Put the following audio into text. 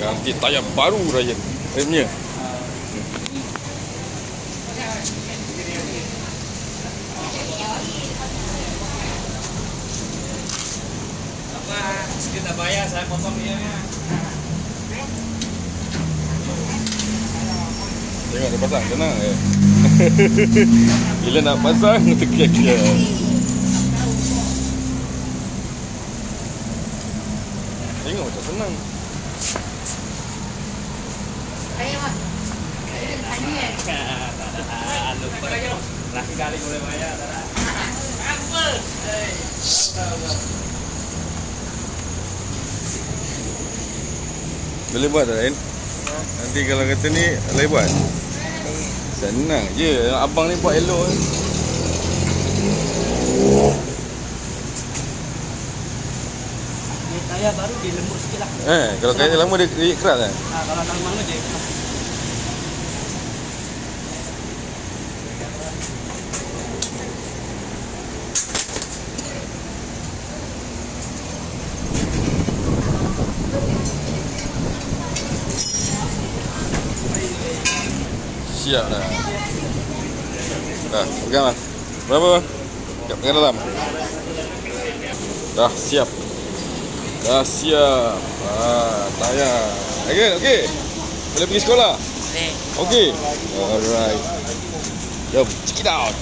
Ganti tayar baru Ryan. Remnya. Kita bayar saya potong dia. Tengok dia pasang eh. Bila nak pasang terkia-kia. Tengok macam senang. Ah, lupa. Laki kali boleh bayar. tak ada. Apa? Eh. Boleh buat tak Ren? Nanti kalau kata ni boleh buat. Senang je. Abang ni buat elok. eh. Ni tayar baru dia lembut sikit lah. Eh, kalau kaya lama dia, keras kan? Ah, kalau tak lama dia Siap dah. Dah, pegang lah. Berapa bang? Kat pegang dalam. Dah siap. Dah siap. Ah, tayar. Okay, okay. Boleh pergi sekolah? boleh. Okay. Alright. Jom, check it out.